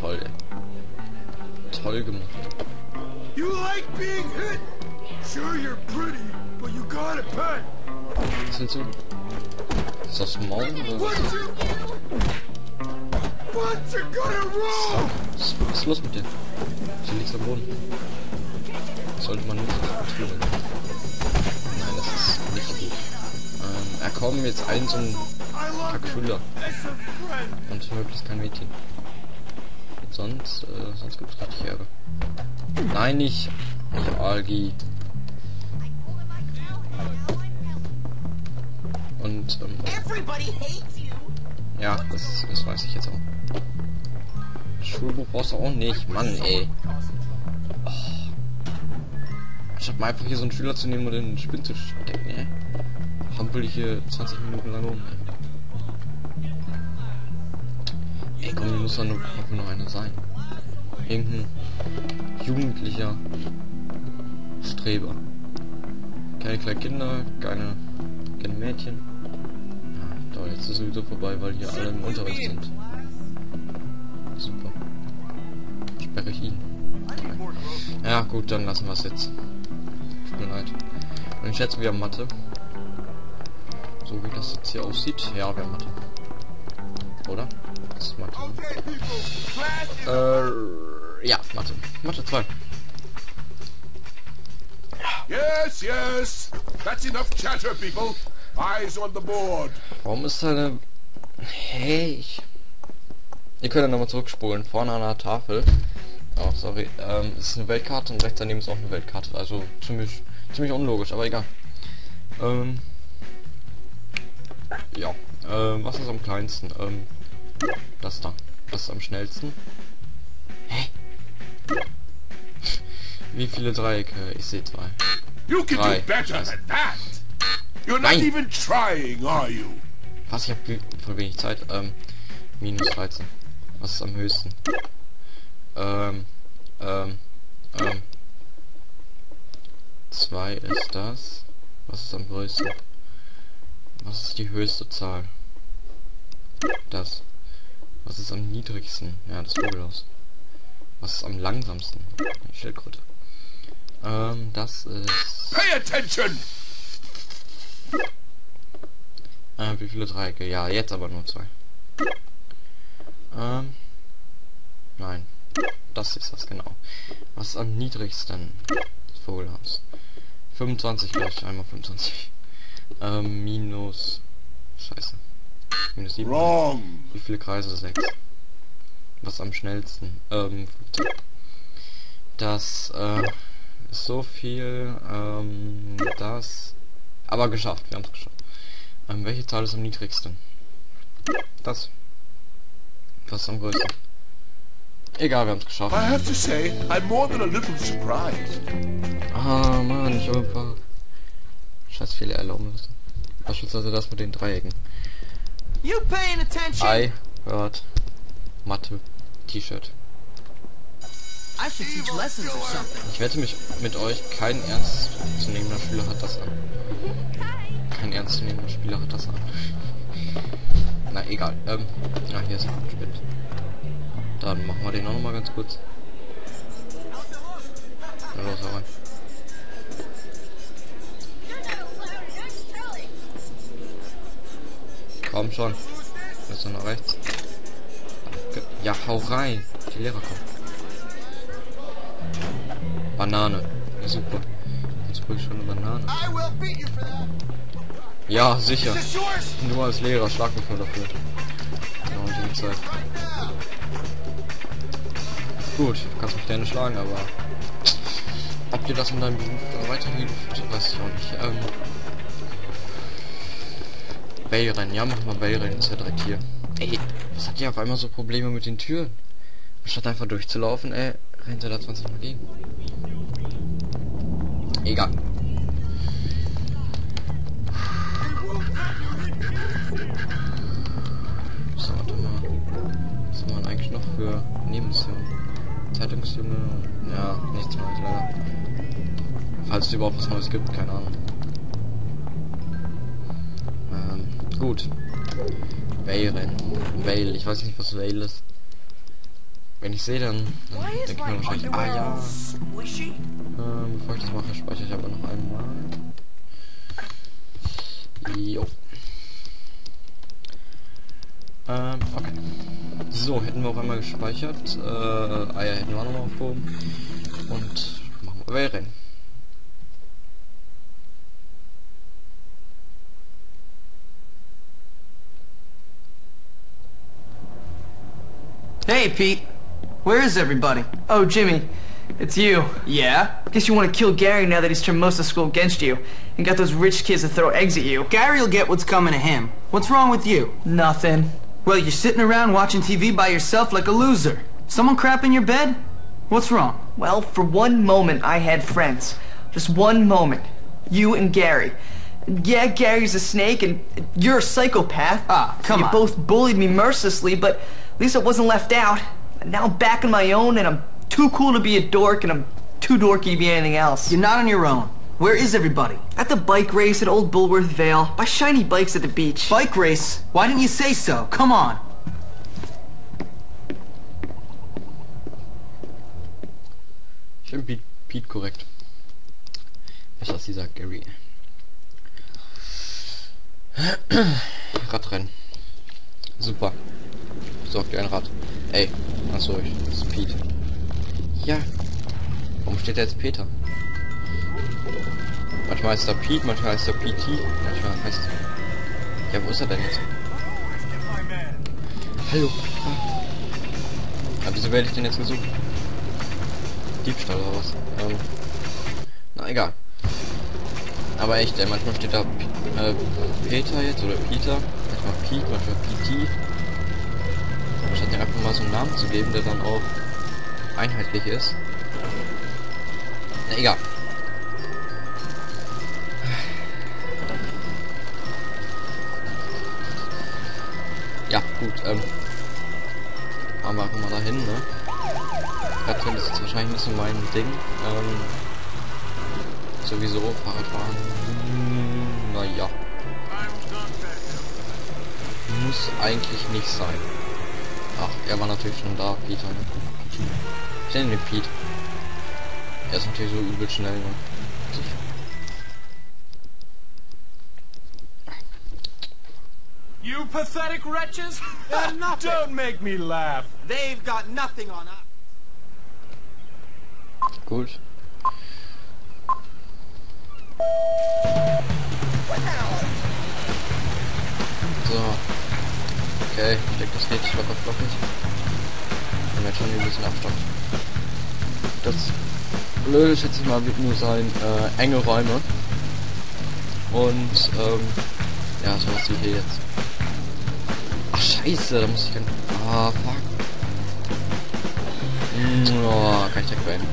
toll. Toll gemacht. You like being hit? Sure you're pretty, but you gotta pet. Was willst du? Ist das Maul oder was? What's you gonna roll? Was, was ist los mit dir? Du liegst am Boden. Das sollte man nicht tun. Nein, das ist nicht gut. Ähm, er kommt jetzt ein so ein I love paar you Schüler as a friend. und möglichst kein Mädchen. Sonst, äh, sonst gibt's richtig Ärger. Nein, nicht. Nicht Algi. Und, ähm, Everybody hates you. ja, das, das weiß ich jetzt auch. Schulbuch brauchst du auch nicht. Mann, ey. Oh. Statt mal einfach hier so einen Schüler zu nehmen und in den Spinn zu stecken, ey. Hampel ich hier 20 Minuten lang um, ey. Muss nur, noch nur einer sein. Irgendein jugendlicher Streber. Keine kleinen Kinder, keine, keine Mädchen. Ja, toll, jetzt ist sowieso vorbei, weil hier alle im Unterricht sind. Super. Sperre ich ihn. Ja, gut, dann lassen wir es jetzt. Tut mir leid. Und ich schätze, wir Mathe. So wie das jetzt hier aussieht. Ja, wir haben Mathe. Oder? Das ist Mathe. Äh, ja, Mathe. Mathe 2. Yes, yes. That's enough chatter, people. Eyes on the board. Warum ist da eine... Hey, ich... Ihr könnt ja nochmal zurückspulen. Vorne an der Tafel. Oh, sorry. Ähm, ist eine Weltkarte und rechts daneben ist auch eine Weltkarte. Also ziemlich, ziemlich unlogisch, aber egal. Ähm... Ja. Ähm, was ist am kleinsten? Ähm... Das da. Das ist am schnellsten. Hä? Wie viele Dreiecke? Ich sehe zwei. You can Drei. do better than that. You're not Nein. even trying, are you? Was? Ich habe voll wenig Zeit. Ähm, minus 13. Was ist am höchsten? Ähm, ähm, ähm. 2 ist das. Was ist am größten? Was ist die höchste Zahl? Das. Was ist am niedrigsten? Ja, das Vogelhaus. Was ist am langsamsten? Die Schildkröte. Ähm, das ist... Pay attention. Äh, wie viele Dreiecke? Ja, jetzt aber nur zwei. Ähm. Nein. Das ist das genau. Was ist am niedrigsten? Das Vogelhaus. 25 gleich, einmal 25. Ähm, minus. Scheiße. Minus 7. Wrong. Wie viele Kreise? 6. Was am schnellsten? Ähm, 15. Das, äh, ist so viel, ähm, das. Aber geschafft, wir haben es geschafft. Ähm, welche Zahl ist am niedrigsten? Das. Was ist am größten? Egal, wir haben es geschafft. I have to say, I'm more than a little surprised. Ah, Mann, ich habe ein paar scheiß Fehler erlauben müssen. Beispielsweise das mit den Dreiecken. You paying attention? Ei, hört, Mathe, T-Shirt. I should teach lessons or something. Ich wette mich mit euch, kein ernstzunehmender Schüler hat das an. Kein ernstzunehmender Spieler hat das an. Na egal. Ähm, ja, hier ist ein Spind. Dann machen wir den auch noch mal ganz kurz. Na los, rein. Komm schon. Ist er nach rechts? Ja, hau rein. Die Lehrer kommen. Banane. Ja, super. Jetzt brauche ich schon eine Banane. Ja, sicher. Nur als Lehrer schlag mich nur dafür. Und die Zeit. Gut, kannst mich gerne schlagen, aber ob dir das in deinem Beruf weiterhilft, weiß ich auch nicht. Ähm, Bayrennen, ja, mach mal Bayrennen, ist ja direkt hier. Ey, was hat ihr auf einmal so Probleme mit den Türen? Statt einfach durchzulaufen, ey, rennt er da 20 Mal gegen. Egal. So, warte mal. Was haben wir denn eigentlich noch für Nebenmissionen? Zeitungsjunge? Ja, nichts Neues leider. Falls es überhaupt was Neues gibt, keine Ahnung. Gut. Vale. Vale, ich weiß nicht, was Vale ist. Wenn ich sehe, dann, dann denke ich mir wahrscheinlich, ah ja, ähm, bevor ich das mache, speichere ich aber noch einmal. Jo. Ähm, okay. So, hätten wir auch einmal gespeichert. Äh, Eier hätten wir auch nochmal aufgehoben. Und machen wir Rennen. Hey, Pete. Where is everybody? Oh, Jimmy, it's you. Yeah? Guess you want to kill Gary now that he's turned most of school against you and got those rich kids to throw eggs at you. Gary'll get what's coming to him. What's wrong with you? Nothing. Well, you're sitting around watching TV by yourself like a loser. Someone crap in your bed? What's wrong? Well, for one moment, I had friends. Just one moment. You and Gary. Yeah, Gary's a snake, and you're a psychopath. Ah, come you on. You both bullied me mercilessly, but at least I wasn't left out. And now I'm back on my own, and I'm too cool to be a dork, and I'm too dorky to be anything else. You're not on your own. Where is everybody? At the bike race at Old Bulworth Vale, by shiny bikes at the beach. Bike race? Why didn't you say so? Come on. Ich finde Pete, Pete korrekt. Besser als dieser Gary. Radrennen. Super. Besorgt dir ein Rad. Ey, achso, ich, Pete. Ja. Warum steht da jetzt Peter? Manchmal ist da Pete, manchmal ist da PT, manchmal heißt Ja, wo ist er denn jetzt? Hallo, Peter. Ja, wieso werde ich denn jetzt gesucht? Diebstahl oder was? Ähm, na egal. Aber echt, ey, manchmal steht da P äh, Peter jetzt oder Peter, manchmal Pete, manchmal PT. Namen zu geben, der dann auch einheitlich ist. Na egal. Ja, gut, ähm. Fahren wir einfach mal dahin, ne? Radrennen ist jetzt wahrscheinlich nicht so mein Ding. Ähm, sowieso Fahrradfahren. Naja. Muss eigentlich nicht sein. Ach, er war natürlich schon da, Peter. Ne? Ich nenne den Pete. Er ist natürlich so übel schnell. Ne? You pathetic wretches! Don't make me laugh. They've got nothing on us. Gut. So. Okay, ich denke, das geht locker flockig. Wir haben jetzt schon ein bisschen Abstand. Das Blöde, schätze ich mal, wird nur sein, äh, enge Räume. Und, ähm, ja, sowas wie hier jetzt. Ach, scheiße, da muss ich... ganz- Ah, fuck. Mm, Oh, kann ich direkt beenden.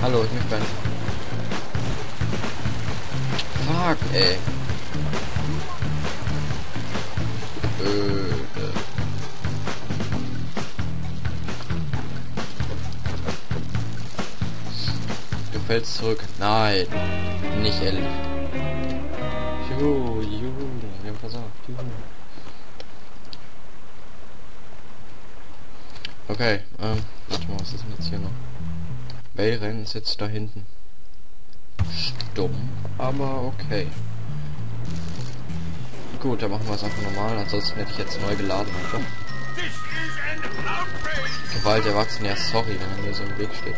Hallo, ich möchte beenden. Fuck, ey. Du fällst zurück. Nein. Nicht ehrlich. Juhu, juhu. Wir haben versagt. Juhu. Okay, ähm, warte mal, was ist denn jetzt hier noch? Bellrennen ist jetzt da hinten. Stumm, aber okay. Gut, dann machen wir es einfach normal, ansonsten hätte ich jetzt neu geladen einfach. Gewalt Erwachsene, ja sorry, wenn er mir so im Weg steht.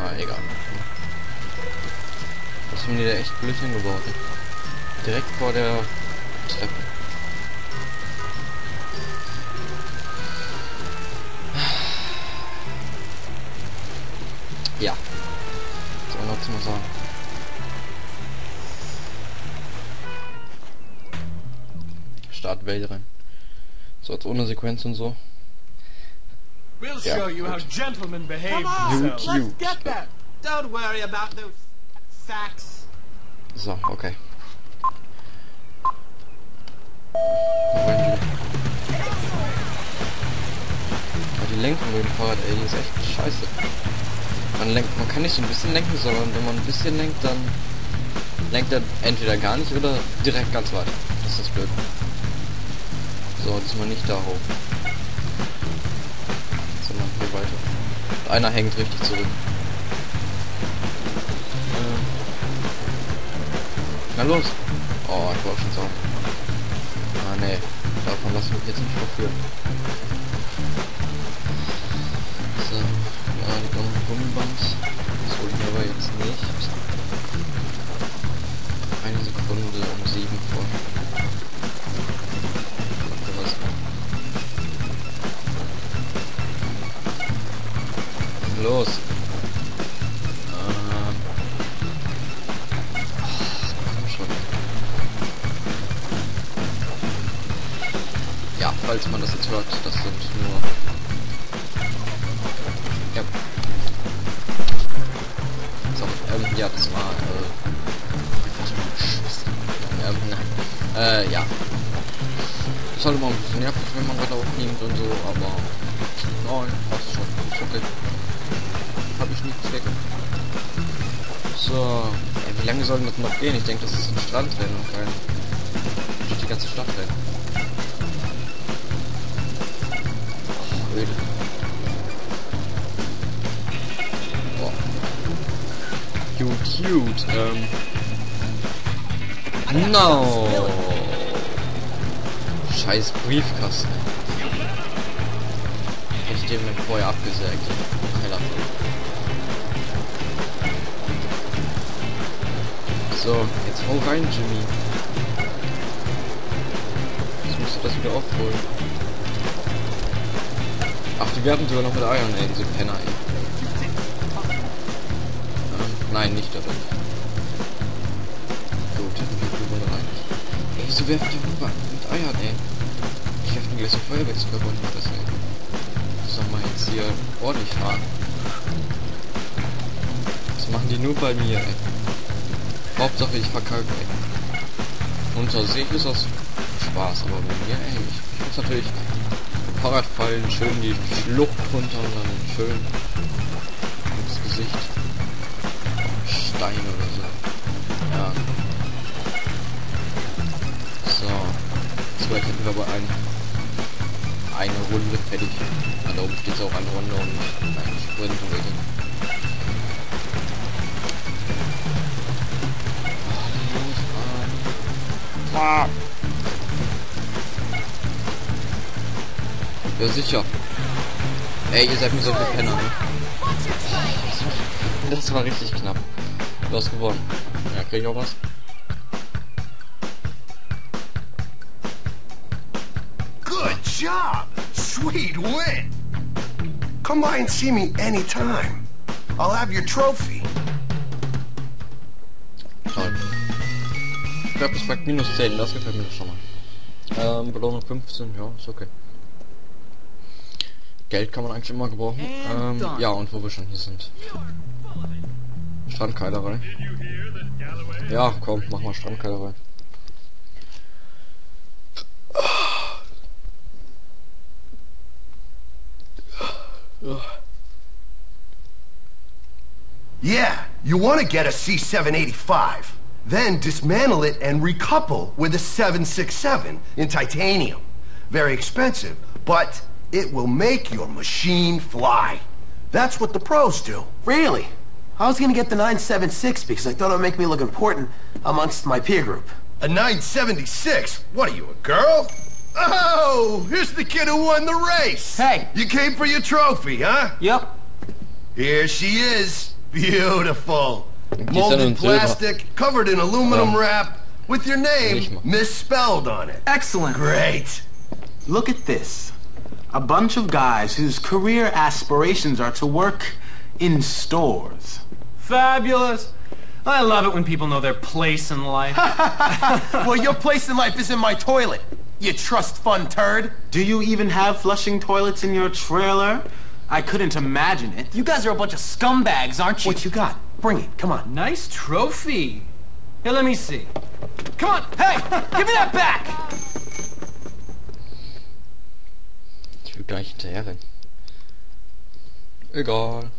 Ah, egal. Das haben die da echt blöd hingebaut. Direkt vor der Treppe. Ja. Dazu noch sagen? Start Wellrennen. So als ohne Sequenz und so. We'll Yeah, show you how good. gentlemen behave Come on, themselves. Let's get that. Don't worry about those sacks. So, okay. Die Lenkung mit dem Fahrrad, ey, die ist echt scheiße. Man lenkt, man kann nicht so ein bisschen lenken, sondern wenn man ein bisschen lenkt, dann lenkt er entweder gar nicht oder direkt ganz weit. Das ist blöd. So, diesmal nicht da hoch. Sondern hier weiter. Einer hängt richtig zurück. Na los! Oh, ich war schon sauer. Ah, nee. Davon lassen wir mich jetzt nicht verführen. Falls man das jetzt hört, das sind nur... Ja. So, ähm, ja, das war, äh... Ähm, nein. Äh, ja. Ist halt immer ein bisschen nervig, wenn man gerade aufnimmt und so, aber... Nein, passt schon. Ist okay. Hab ich nichts weg. So. Ey, wie lange soll das noch gehen? Ich denke, das ist ein Strandrennen und kein... Die ganze Stadt rennen. Öde. Boah. Cute, cute. Ähm... No! Scheiß Briefkasten. Hätte ich dem dann vorher abgesägt. Heiler. So, jetzt hau rein, Jimmy. Jetzt musst du das wieder aufholen. Ach, die werden sogar noch mit Eiern, ey, diese Penner, ey. Ähm, nein, nicht dabei. Gut, hätten wir Blumen rein. Ey, wieso werfen die rüber mit Eiern, ey? Ich werfe mir gleich so Feuerwerkskörper und das, ey. Soll mal jetzt hier ordentlich fahren. Das machen die nur bei mir, ey. Hauptsache ich verkacke, ey. Unter See ist das Spaß, aber bei mir, ey, ich muss natürlich Fahrrad fallen, schön die Schlucht runter und dann schön ins Gesicht. Stein oder so. Ja. So. Gleich hätten wir aber ein, eine Runde fertig. Da oben steht auch eine Runde und ein Sprint und so. Ah. Ja, sicher. Ey, ihr seid mir so viel Penner, ne? Das war richtig knapp. Du hast gewonnen. Ja, krieg ich auch was? Good job! Sweet win! Come by and see me anytime. I'll have your trophy. Toll. Körperspekt minus 10, das gefällt mir schon mal. Ähm, Belohnung 15, ja, ist okay. Geld kann man eigentlich immer gebrauchen. Ähm, ja, und wo wir schon hier sind. Strandkeilerei. Ja, komm, mach mal Strandkeilerei. Yeah, you want to get a C-785. Then dismantle it and recouple with a 767 in titanium. Very expensive, but it will make your machine fly. That's what the pros do. Really? I was gonna get the 976 because I thought it would make me look important amongst my peer group. A 976? What are you, a girl? Oh, here's the kid who won the race. Hey. You came for your trophy, huh? Yep. Here she is. Beautiful. Die ist ja Molded plastic, covered in aluminum Ja. wrap, with your name misspelled on it. Excellent. Great. Look at this. A bunch of guys whose career aspirations are to work in stores. Fabulous. I love it when people know their place in life. well, your place in life is in my toilet, you trust fund turd. Do you even have flushing toilets in your trailer? I couldn't imagine it. You guys are a bunch of scumbags, aren't you? What you got? Bring it. Come on. nice trophy. Here, let me see. Come on, hey, give me that back! Ich will gleich hinterher rennen. Egal.